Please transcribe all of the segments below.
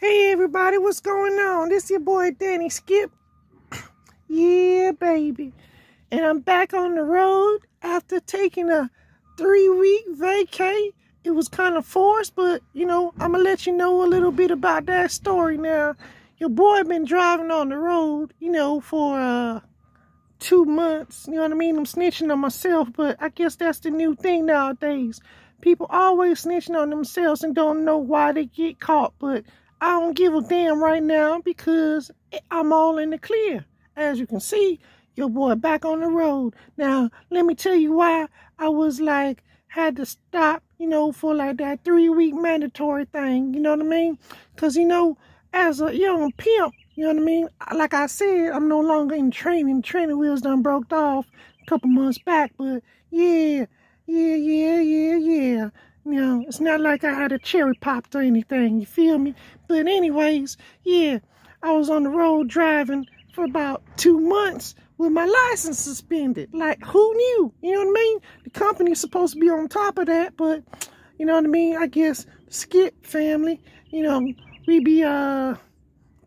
Hey everybody, what's going on? This your boy Danny Skip. yeah, baby. And I'm back on the road after taking a three-week vacay. It was kind of forced, but, you know, I'm to let you know a little bit about that story now. Your boy been driving on the road, you know, for uh, two months. You know what I mean? I'm snitching on myself, but I guess that's the new thing nowadays. People always snitching on themselves and don't know why they get caught, but I don't give a damn right now because I'm all in the clear. As you can see, your boy back on the road. Now, let me tell you why I was like, had to stop, you know, for like that three week mandatory thing. You know what I mean? Because, you know, as a young pimp, you know what I mean? Like I said, I'm no longer in training. Training wheels done broke off a couple months back. But yeah, yeah, yeah, yeah, yeah. Know, it's not like I had a cherry popped or anything, you feel me? But anyways, yeah, I was on the road driving for about two months with my license suspended. Like, who knew? You know what I mean? The company's supposed to be on top of that, but, you know what I mean? I guess Skip family, you know, we be, uh,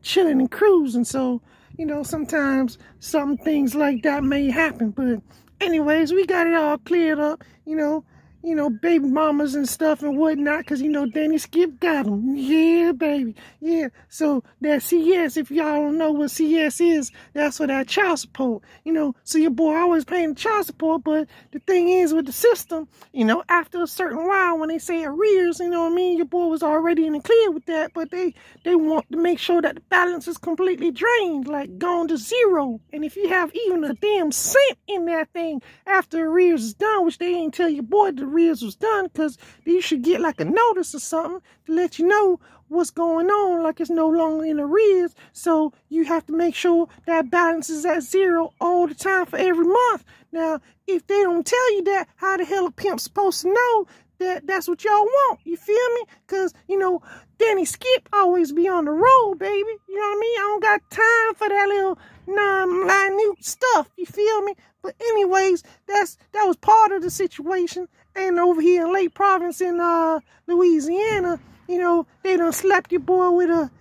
chilling and cruising, so, you know, sometimes some things like that may happen, but anyways, we got it all cleared up, you know, you know, baby mamas and stuff and whatnot, because, you know, Danny Skip got them. Yeah, baby. Yeah. So that CS, if y'all don't know what CS is, that's for that child support. You know, so your boy always paying child support, but the thing is with the system, you know, after a certain while, when they say arrears, you know what I mean, your boy was already in the clear with that, but they, they want to make sure that the balance is completely drained, like gone to zero. And if you have even a damn cent in that thing after arrears is done, which they ain't tell your boy the arrears was done because you should get like a notice or something to let you know what's going on, like it's no longer in arrears. So you have to make sure that balance is at zero all the time for every month. Now, if they don't tell you that, how the hell a pimp supposed to know that that's what y'all want? You feel me? Because, you know, Danny Skip always be on the road, baby. You know what I mean? I don't got time for that little non-minute stuff. You feel me? But anyways, that's that was part of the situation. And over here in Lake Providence in uh, Louisiana, you know, they done slapped your boy with a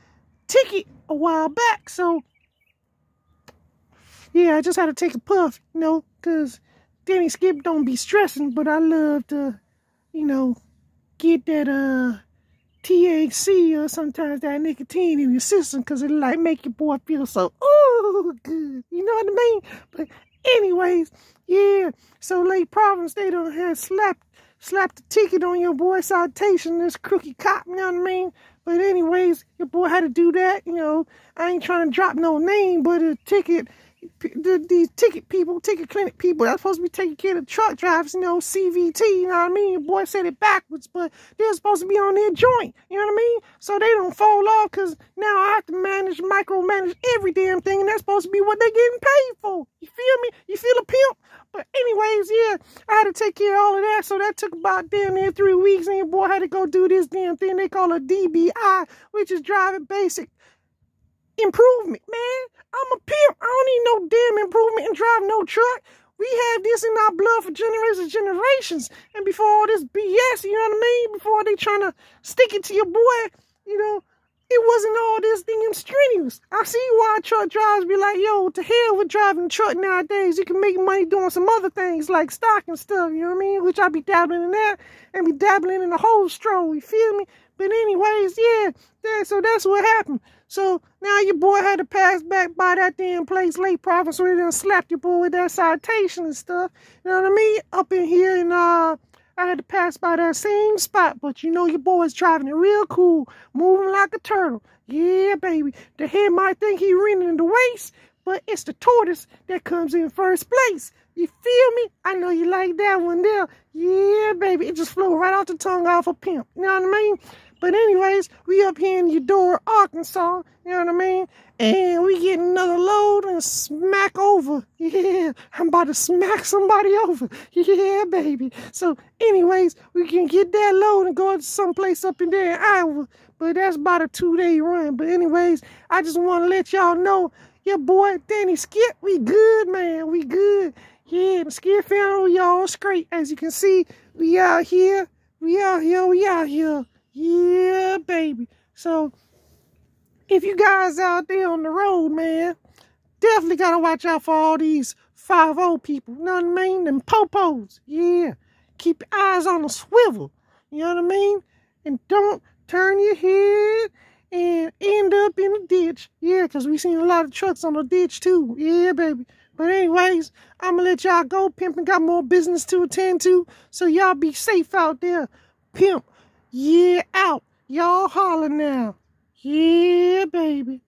ticket a while back. So, yeah, I just had to take a puff, you know, because Danny Skip don't be stressing, but I love to, you know, get that uh THC or sometimes that nicotine in your system because it like make your boy feel so, oh, good. You know what I mean? But anyways, yeah. So Lake Providence they don't have slapped slapped the ticket on your boy citation, this crookie cop, you know what I mean? But anyways, your boy had to do that, you know. I ain't trying to drop no name, but a ticket the, these ticket people, ticket clinic people, they're supposed to be taking care of truck drivers, you know, CVT, you know what I mean? Your boy said it backwards, but they're supposed to be on their joint, you know what I mean? So they don't fall off because now I have to manage, micromanage every damn thing, and that's supposed to be what they're getting paid for. You feel me? You feel a pimp? But anyways, yeah, I had to take care of all of that, so that took about damn near three weeks, and your boy had to go do this damn thing they call a DBI, which is driving basic improvement, man. I'm a pimp. I don't need no damn improvement and drive no truck. We have this in our blood for generations and generations. And before all this BS, you know what I mean? Before they trying to stick it to your boy, you know, it wasn't all this thing strenuous. I see why truck drivers be like, yo, to hell with driving truck nowadays. You can make money doing some other things like stock and stuff, you know what I mean? Which I be dabbling in that and be dabbling in the whole stroll, you feel me? But anyways, yeah, yeah, so that's what happened. So now your boy had to pass back by that damn place, Lake Providence, so they done slapped your boy with that citation and stuff. You know what I mean? Up in here and uh I had to pass by that same spot, but you know your boy's driving it real cool, moving like a turtle. Yeah, baby. The head might think he running in the waist, but it's the tortoise that comes in first place. You feel me? I know you like that one there. Yeah, baby. It just flew right off the tongue off a pimp. You know what I mean? But anyways, we up here in Eudora, Arkansas, you know what I mean? And we get another load and Smackover. Yeah, I'm about to smack somebody over. Yeah, baby. So anyways, we can get that load and go to someplace up in there in Iowa. But that's about a two-day run. But anyways, I just want to let y'all know, your boy Danny Skip, we good, man. We good. Yeah, Skip family, y'all straight. As you can see, we out here. We out here. We out here. Yeah, baby. So, if you guys out there on the road, man, definitely gotta watch out for all these 5-0 people. You know what I mean? Them popos. Yeah. Keep your eyes on the swivel. You know what I mean? And don't turn your head and end up in a ditch. Yeah, because we seen a lot of trucks on the ditch too. Yeah, baby. But anyways, I'm going to let y'all go. Pimpin' got more business to attend to. So y'all be safe out there. Pimp, yeah, out. Y'all holler now. Yeah, baby.